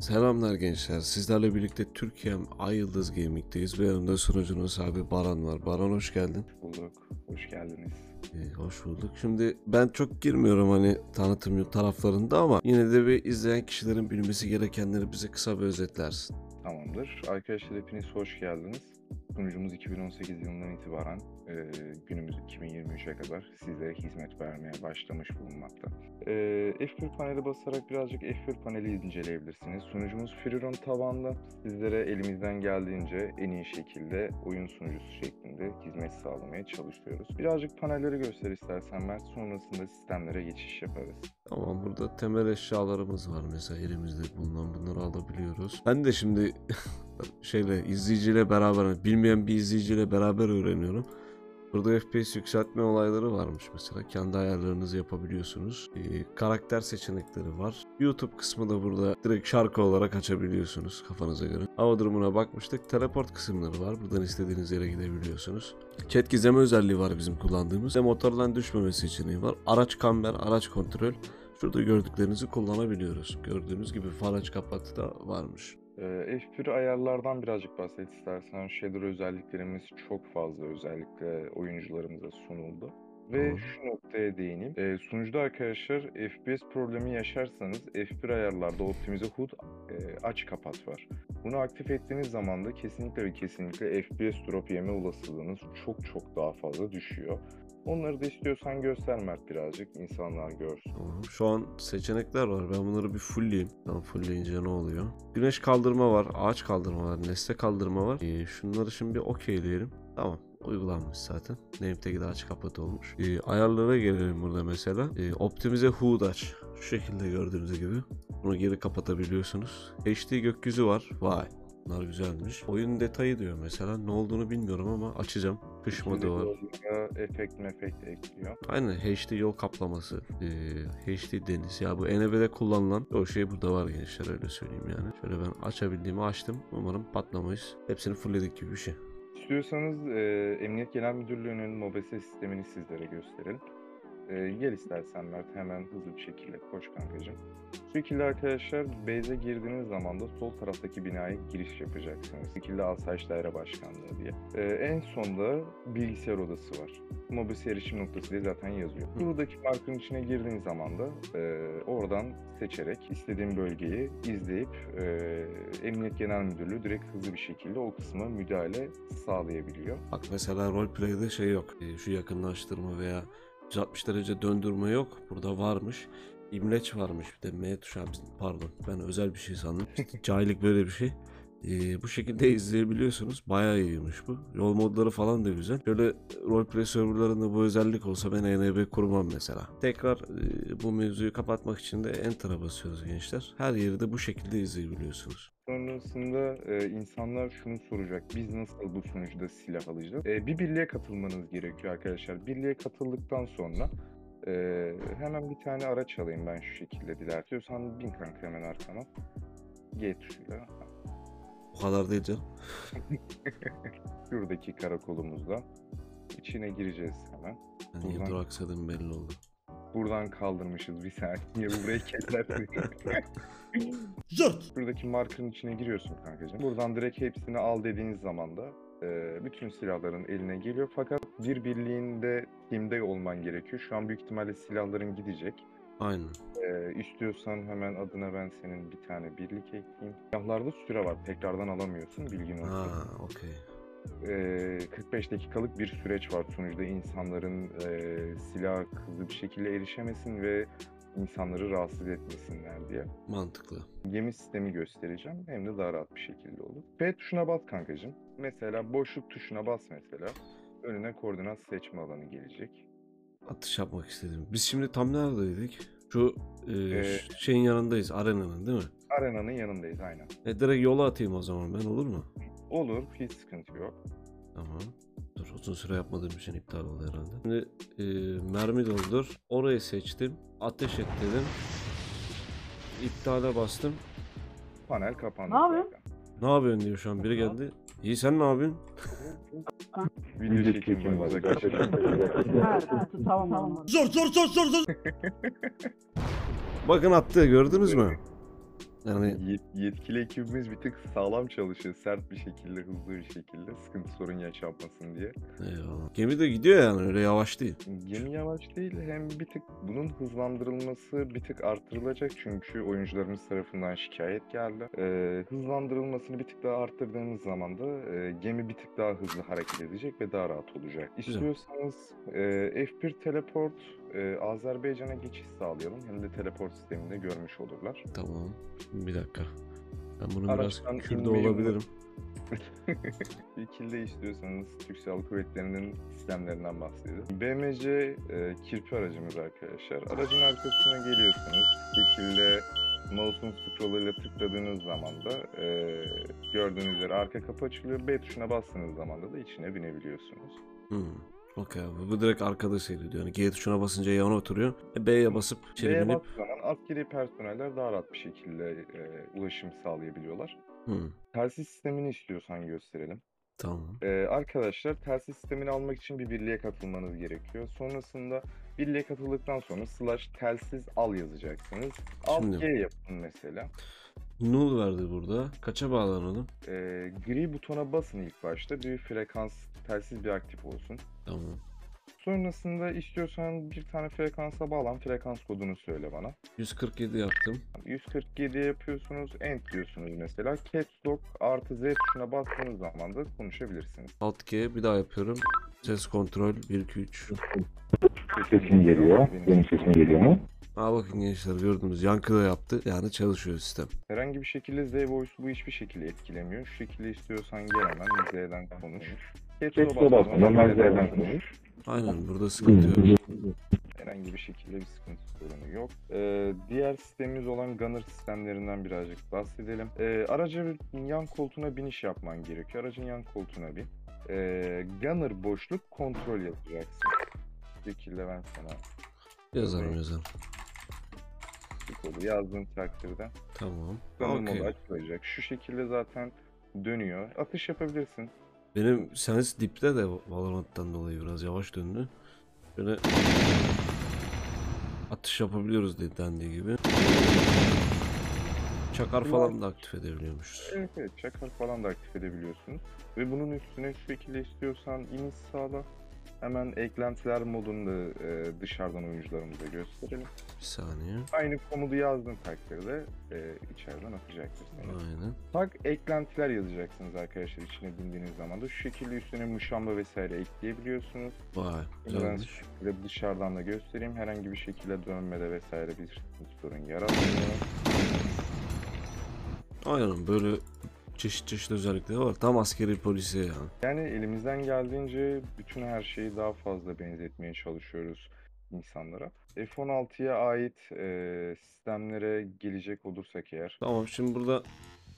Selamlar gençler. Sizlerle birlikte Türkiye'm Ay Yıldız Gaming'deyiz ve yanımda sunucunuz abi Baran var. Baran hoş geldin. bulduk. Hoş geldiniz. Ee, hoş bulduk. Şimdi ben çok girmiyorum hani tanıtım taraflarında ama yine de bir izleyen kişilerin bilmesi gerekenleri bize kısa bir özetlersin. Tamamdır. Arkadaşlar hepiniz hoş geldiniz. Sunucumuz 2018 yılından itibaren e, günümüz 2023'e kadar sizlere hizmet vermeye başlamış bulunmakta. E, F1 paneli basarak birazcık F1 paneli inceleyebilirsiniz. Sunucumuz Freerun tabanlı. Sizlere elimizden geldiğince en iyi şekilde oyun sunucusu şeklinde hizmet sağlamaya çalışıyoruz. Birazcık panelleri göster istersen Mert. Sonrasında sistemlere geçiş yaparız. Tamam burada temel eşyalarımız var mesela elimizde bulunan bunları alabiliyoruz. Ben de şimdi şeyle izleyiciyle beraber bilmeyen bir izleyiciyle beraber öğreniyorum. Burada FPS yükseltme olayları varmış mesela. Kendi ayarlarınızı yapabiliyorsunuz. Ee, karakter seçenekleri var. YouTube kısmı da burada direkt şarkı olarak açabiliyorsunuz kafanıza göre. Hava durumuna bakmıştık. Teleport kısımları var. Buradan istediğiniz yere gidebiliyorsunuz. Chat gizleme özelliği var bizim kullandığımız. Ve motordan düşmeme seçeneği var. Araç kamber, araç kontrol. Şurada gördüklerinizi kullanabiliyoruz. Gördüğünüz gibi far aç kapat da varmış. Ee, F1 ayarlardan birazcık bahset istersen. Shader özelliklerimiz çok fazla özellikle oyuncularımıza sunuldu. Ve Doğru. şu noktaya değineyim. Ee, sunucuda arkadaşlar FPS problemi yaşarsanız F1 ayarlarda optimize HUD e, aç kapat var. Bunu aktif ettiğiniz zaman da kesinlikle ve kesinlikle FPS drop yeme olasılığınız çok çok daha fazla düşüyor. Onları da istiyorsan göster Mert birazcık insanlar görsün. Şu an seçenekler var. Ben bunları bir fullleyeyim. Tamam fullleyince ne oluyor? Güneş kaldırma var, ağaç kaldırma var, nesne kaldırma var. Ee, şunları şimdi bir okeyleyelim. Tamam. Uygulanmış zaten. Name'teki de aç kapat olmuş. Ee, ayarlara gelelim burada mesela. Ee, optimize HUD aç. Şu şekilde gördüğünüz gibi. Bunu geri kapatabiliyorsunuz. HD gökyüzü var. Vay. Bunlar güzelmiş. Oyun detayı diyor mesela. Ne olduğunu bilmiyorum ama açacağım. Kış modu var. Efekt mefekt ekliyor. Aynen HD yol kaplaması, eee, HD deniz. Ya bu NB'de kullanılan o şey burada var gençler öyle söyleyeyim yani. Şöyle ben açabildiğimi açtım. Umarım patlamayız. Hepsini fullledik gibi bir şey. İstiyorsanız e, Emniyet Genel Müdürlüğü'nün MOBESE sistemini sizlere gösterelim. E, gel istersen Mert hemen hızlı bir şekilde koş kankacığım. Şekilde arkadaşlar base'e girdiğiniz zaman da sol taraftaki binaya giriş yapacaksınız. Şekilde Asayiş Daire Başkanlığı diye. E, en sonda bilgisayar odası var. MOBESE erişim noktası diye zaten yazıyor. Hı. Buradaki markın içine girdiğin zaman da e, oradan seçerek istediğin bölgeyi izleyip e, Emniyet Genel Müdürlüğü direkt hızlı bir şekilde o kısma müdahale sağlayabiliyor. Bak mesela roleplay'de şey yok. Eee, şu yakınlaştırma veya 160 derece döndürme yok. Burada varmış. İmleç varmış bir de M tuşu pardon ben özel bir şey sandım. Cahillik böyle bir şey. Ee, bu şekilde izleyebiliyorsunuz. Bayağı iyiymiş bu. Yol modları falan da güzel. Şöyle roleplay serverlarında bu özellik olsa ben ENB kurmam mesela. Tekrar e, bu mevzuyu kapatmak için de Enter'a basıyoruz gençler. Her yeri de bu şekilde izleyebiliyorsunuz. Sonrasında e, insanlar şunu soracak. Biz nasıl bu sunucuda silah alacağız? E, bir birliğe katılmanız gerekiyor arkadaşlar. Birliğe katıldıktan sonra e, hemen bir tane araç alayım ben şu şekilde dilertiyorsan bin kanka hemen arkama. G. O kadar değil canım. Şuradaki karakolumuzda. içine gireceğiz hemen. Ben niye Buradan- duraksadım belli oldu. Buradan kaldırmışız bir saniye. Burayı kesersin. Zırt. Buradaki markanın içine giriyorsun kankacığım. Buradan direkt hepsini al dediğiniz zaman da e, bütün silahların eline geliyor. Fakat bir birliğinde team'de olman gerekiyor. Şu an büyük ihtimalle silahların gidecek. Aynen. E, istiyorsan hemen adına ben senin bir tane birlik ekleyeyim. Silahlarda süre var. Tekrardan alamıyorsun. Bilgin olsun. Ha okey. E, 45 dakikalık bir süreç var sunucuda. insanların e, silah hızlı bir şekilde erişemesin ve insanları rahatsız etmesinler diye. Mantıklı. gemi sistemi göstereceğim. Hem de daha rahat bir şekilde olur. P tuşuna bas kankacığım. Mesela boşluk tuşuna bas mesela. Önüne koordinat seçme alanı gelecek. Atış yapmak istedim. Biz şimdi tam neredeydik? Şu e, Ee, şeyin yanındayız. Arenanın değil mi? Arenanın yanındayız aynen. E direkt yola atayım o zaman ben olur mu? Olur, hiç sıkıntı yok. Tamam. Dur uzun süre yapmadığım için iptal oldu herhalde. Şimdi e, mermi doldur. Orayı seçtim. Ateş et dedim. İptale bastım. Panel kapandı Ne yapıyorsun? zaten. Ne yapıyorsun diyor şu an biri geldi. İyi sen ne yapıyorsun? Video çekim var. Tamam tamam. Zırt zırt zırt zırt zırt. Bakın attı gördünüz mü? Yani Yet- yetkili ekibimiz bir tık sağlam çalışıyor. Sert bir şekilde, hızlı bir şekilde. Sıkıntı sorun yaşanmasın diye. eyvallah. Gemi de gidiyor yani öyle yavaş değil. Gemi yavaş değil hem bir tık bunun hızlandırılması bir tık artırılacak çünkü oyuncularımız tarafından şikayet geldi. Ee, hızlandırılmasını bir tık daha arttırdığımız zaman da e, gemi bir tık daha hızlı hareket edecek ve daha rahat olacak. İstiyorsanız e, F1 Teleport e, Azerbaycan'a geçiş sağlayalım hem de teleport sisteminde görmüş olurlar. Tamam. Bir dakika. Ben bunu Araçtan biraz kürde olabilirim. İkili ihtiyorsanız Türk Silahlı Kuvvetleri'nin sistemlerinden bahsediyoruz. BMC e, kirpi aracımız arkadaşlar. Aracın arkasına geliyorsunuz. Şekilde mouse'un scroll'uyla tıkladığınız zaman da e, gördüğünüz üzere arka kapı açılıyor. B tuşuna bastığınız zaman da, da içine binebiliyorsunuz. Hmm. Okey abi. Bu direkt arkada seyrediyor. Yani G tuşuna basınca yana oturuyor. E, B'ye basıp içeri B'ye binip. bastığı zaman askeri personeller daha rahat bir şekilde e, ulaşım sağlayabiliyorlar. Hmm. Telsiz sistemini istiyorsan gösterelim. Tamam. Ee, arkadaşlar telsiz sistemini almak için bir birliğe katılmanız gerekiyor. Sonrasında birliğe katıldıktan sonra slash telsiz al yazacaksınız. Alt Şimdi- G yapın mesela. Null verdi burada. Kaça bağlanalım? Ee, gri butona basın ilk başta. Bir frekans telsiz bir aktif olsun. Tamam. Sonrasında istiyorsan bir tane frekansa bağlan. Frekans kodunu söyle bana. 147 yaptım. 147 yapıyorsunuz. End diyorsunuz mesela. Caps Lock artı Z tuşuna bastığınız zaman da konuşabilirsiniz. Alt G bir daha yapıyorum. Ses kontrol 1 2 3. Sesin geliyor. Benim sesim geliyor mu? Aa bakın gençler gördünüz yankı da yaptı. Yani çalışıyor sistem. Herhangi bir şekilde Z Voice bu hiçbir şekilde etkilemiyor. Şu şekilde istiyorsan gel hemen Z'den konuş. Caps'e basma. Normal Z'den konuş. Aynen burada sıkıntı yok. Herhangi bir şekilde bir sıkıntı sorunu yok. Ee, diğer sistemimiz olan Gunner sistemlerinden birazcık bahsedelim. Ee, aracın yan koltuğuna biniş yapman gerekiyor. Aracın yan koltuğuna bin. Ee, Gunner boşluk kontrol yapacaksın. Bu şekilde ben sana Yazarım yazarım. bir kodu yazdığım takdirde Tamam. Gunner Okey. modu açılacak. Şu şekilde zaten dönüyor. Atış yapabilirsin. Benim sens dipte de Valorant'tan dolayı biraz yavaş döndü. Böyle atış yapabiliyoruz dedi dendiği gibi. Çakar falan da aktif edebiliyormuşuz. Evet evet çakar falan da aktif edebiliyorsunuz. Ve bunun üstüne şu şekilde istiyorsan iniş sağla. Hemen eklentiler modunu da e, dışarıdan oyuncularımıza gösterelim. Bir saniye. Aynı komutu yazdığın takdirde e, içeriden atacaktır seni. Aynen. Tak eklentiler yazacaksınız arkadaşlar içine bindiğiniz zaman da şu şekilde üstüne muşamba vesaire ekleyebiliyorsunuz. Vay Ben güzelmiş. şu şekilde dışarıdan da göstereyim. Herhangi bir şekilde dönmede vesaire bir sorun yaratmıyor. Aynen böyle çeşit çeşit özellikleri var. Tam askeri polisiye yani. Yani elimizden geldiğince bütün her şeyi daha fazla benzetmeye çalışıyoruz insanlara. F-16'ya ait e, sistemlere gelecek olursak eğer. Tamam şimdi burada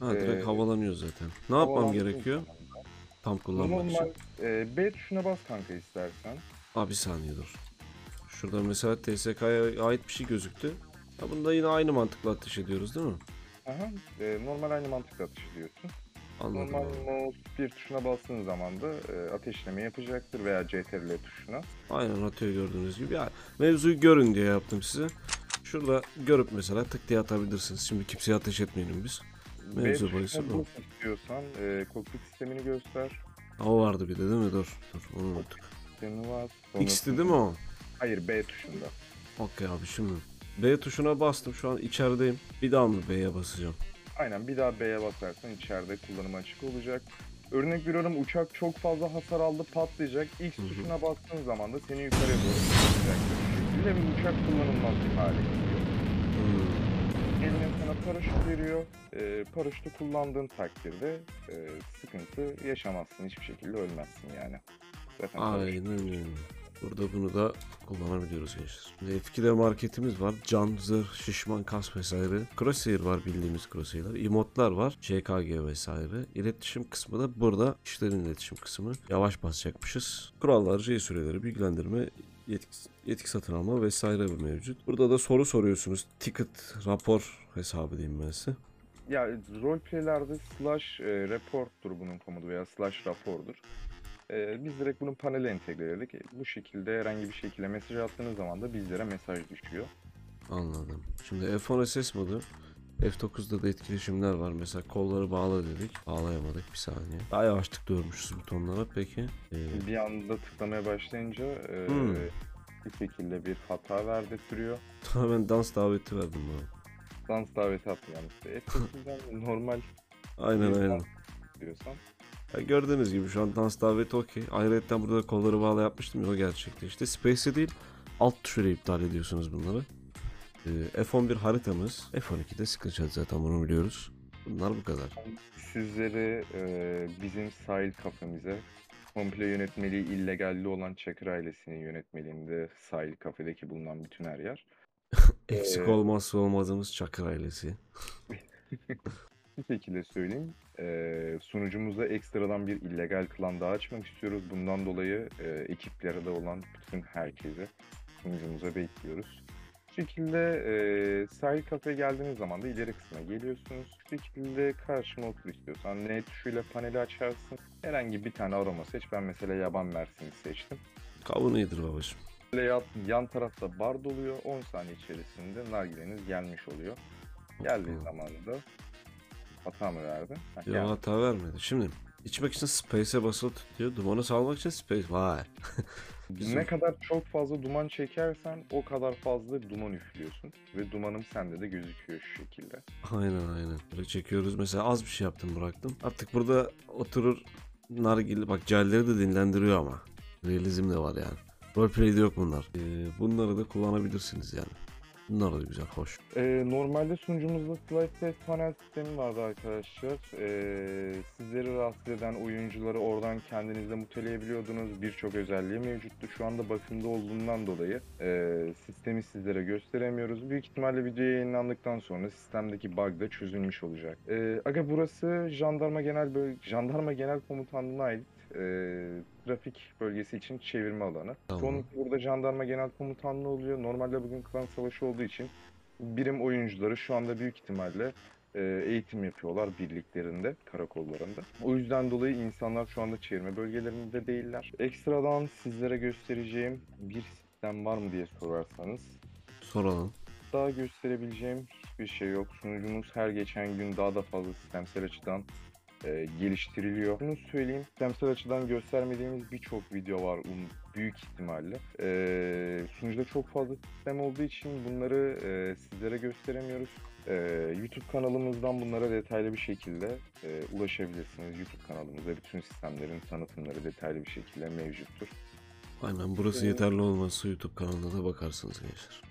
ha, direkt Ee, havalanıyor zaten. Ne yapmam gerekiyor zaman da tam kullanmak için? E, B tuşuna bas kanka istersen. Aa bir saniye dur. Şurada mesela TSK'ya ait bir şey gözüktü. Ya bunda yine aynı mantıkla ateş ediyoruz değil mi? Aha, e, normal aynı mantıkla atış ediyorsun. Anladım. Normal abi. mouse bir tuşuna bastığın zaman da e, ateşleme yapacaktır veya CTRL tuşuna. Aynen atıyor gördüğünüz gibi. Ya, mevzuyu görün diye yaptım size. Şurada görüp mesela tık diye atabilirsiniz. Şimdi kimseye ateş etmeyelim biz. Mevzu bahisi bu. istiyorsan e, kokpit sistemini göster. O vardı bir de değil mi? Dur. Dur onu unuttuk. Sistemi var. X'ti değil mi o? Hayır B tuşunda. Okey abi şimdi. B tuşuna bastım. Şu an içerideyim. Bir daha mı B'ye basacağım? Aynen bir daha B'ye basarsan içeride kullanıma açık olacak. Örnek veriyorum uçak çok fazla hasar aldı patlayacak. X tuşuna bastığın zaman da seni yukarıya doğru tutacak. Bir de bir uçak kullanılmaz bir hale geliyor. Hmm. Eline sana paraşüt veriyor. Ee, paraşütü kullandığın takdirde e, sıkıntı yaşamazsın. Hiçbir şekilde ölmezsin yani. Zaten Aynen öyle. Burada bunu da kullanabiliyoruz gençler. Şimdi F2'de marketimiz var. Can, şişman, kas vesaire. Crosshair var bildiğimiz crosshair'lar. Emotlar var. CKG vesaire. İletişim kısmı da burada. İşlerin iletişim kısmı. Yavaş basacakmışız. Kurallar, J süreleri, bilgilendirme, yetki, yetki satın alma vesaire bu mevcut. Burada da soru soruyorsunuz. Ticket, rapor hesabı diyeyim ben size. Ya roleplaylerde slash e, report'tur bunun komutu veya slash rapordur. E, biz direkt bunu panele entegre E, Bu şekilde herhangi bir şekilde mesaj attığınız zaman da bizlere mesaj düşüyor. Anladım. Şimdi F10 SS modu F9'da da etkileşimler var. Mesela kolları bağla dedik. Bağlayamadık bir saniye. Daha yavaş tıklıyormuşuz butonlara. Peki. Ee, Bir anda tıklamaya başlayınca e, Hmm. bir şekilde bir hata verdirtiyor. Ben dans daveti verdim bana. Dans daveti attı yani. F8'den normal Aynen aynen. diyorsan. Ya gördüğünüz gibi şu an dans daveti okey. Ayrıca burada kolları bağla yapmıştım ya o gerçekleşti. Space'e değil alt tuşuyla iptal ediyorsunuz bunları. Ee, F11 haritamız. F12'de screenshot zaten bunu biliyoruz. Bunlar bu kadar. Sizleri e, bizim sahil kafemize komple yönetmeliği illegalli olan Çakır ailesinin yönetmeliğinde sahil kafedeki bulunan bütün her yer. Eksik Ee, olmazsa olmazımız Çakır ailesi. Bir şekilde söyleyeyim. E, sunucumuza ekstradan bir illegal klan daha açmak istiyoruz. Bundan dolayı e, ekiplerde olan bütün herkese sunucumuza bekliyoruz. Bu şekilde e, sahil kafeye geldiğiniz zaman da ileri kısma geliyorsunuz. Bu şekilde karşıma otur istiyorsan N tuşuyla paneli açarsın. Herhangi bir tane aroma seç. Ben mesela yaban mersini seçtim. Kavun iyidir babacığım. Böyle yan, yan tarafta bar doluyor. 10 saniye içerisinde nargileniz gelmiş oluyor. Geldiği zaman da hata mı verdi? Heh, Yok geldi. hata vermedi. Şimdi içmek için Space'e basılı tutuyor. Dumanı salmak için Space. Vay. Güzel. Ne kadar çok fazla duman çekersen o kadar fazla duman üflüyorsun. Ve dumanım sende de gözüküyor şu şekilde. Aynen aynen. Böyle çekiyoruz. Mesela az bir şey yaptım bıraktım. Artık burada oturur nargile bak celleri de dinlendiriyor ama. Realizm de var yani. Roleplay'de yok bunlar. Ee, bunları da kullanabilirsiniz yani. Bunlar da güzel, hoş. Ee, normalde sunucumuzda slide test panel sistemi vardı arkadaşlar. Ee, sizleri rahatsız eden oyuncuları oradan kendinizde muteleyebiliyordunuz. Birçok özelliği mevcuttu. Şu anda bakımda olduğundan dolayı e, sistemi sizlere gösteremiyoruz. Büyük ihtimalle video yayınlandıktan sonra sistemdeki bug da çözülmüş olacak. Ee, aga burası Jandarma Genel Böl Jandarma Genel Komutanlığı'na ait e, trafik bölgesi için çevirme alanı. Tamam. Çoğunlukla burada Jandarma Genel Komutanlığı oluyor. Normalde bugün klan savaşı olduğu için birim oyuncuları şu anda büyük ihtimalle e, eğitim yapıyorlar birliklerinde, karakollarında. O yüzden dolayı insanlar şu anda çevirme bölgelerinde değiller. Ekstradan sizlere göstereceğim bir sistem var mı diye sorarsanız Soralım. daha gösterebileceğim hiçbir şey yok. Sunucumuz her geçen gün daha da fazla sistemsel açıdan e, geliştiriliyor. Bunu söyleyeyim, sistemsel açıdan göstermediğimiz birçok video var um, büyük ihtimalle. E, sunucuda çok fazla sistem olduğu için bunları e, sizlere gösteremiyoruz. E, YouTube kanalımızdan bunlara detaylı bir şekilde e, ulaşabilirsiniz. YouTube kanalımızda bütün sistemlerin tanıtımları detaylı bir şekilde mevcuttur. Aynen burası Ee, yeterli olmazsa YouTube kanalına da bakarsınız gençler.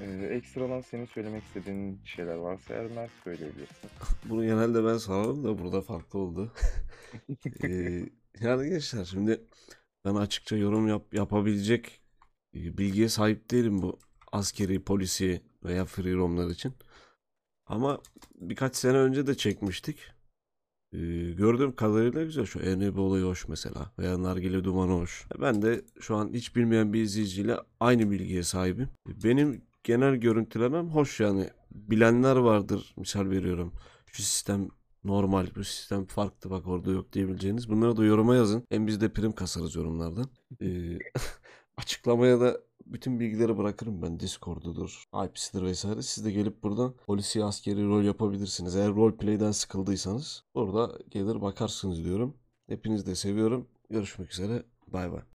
E, ekstradan senin söylemek istediğin şeyler varsa eğer Mert söyleyebilirsin. Bunu genelde ben sorarım da burada farklı oldu. Ee, yani gençler şimdi ben açıkça yorum yap, yapabilecek e, bilgiye sahip değilim bu askeri, polisi veya free roamlar için. Ama birkaç sene önce de çekmiştik. Ee, gördüğüm kadarıyla güzel. Şu Enebe olayı hoş mesela. Veya Nargile Dumanı hoş. Ben de şu an hiç bilmeyen bir izleyiciyle aynı bilgiye sahibim. Benim genel görüntülemem hoş yani. Bilenler vardır. Misal veriyorum. Şu sistem normal, bu sistem farklı bak orada yok diyebileceğiniz. Bunları da yoruma yazın. Hem biz de prim kasarız yorumlardan. Ee, açıklamaya da bütün bilgileri bırakırım ben. Discord'udur, IP'sidir vesaire. Siz de gelip buradan polisi askeri rol yapabilirsiniz. Eğer roleplay'den sıkıldıysanız orada gelir bakarsınız diyorum. Hepinizi de seviyorum. Görüşmek üzere. Bay bay.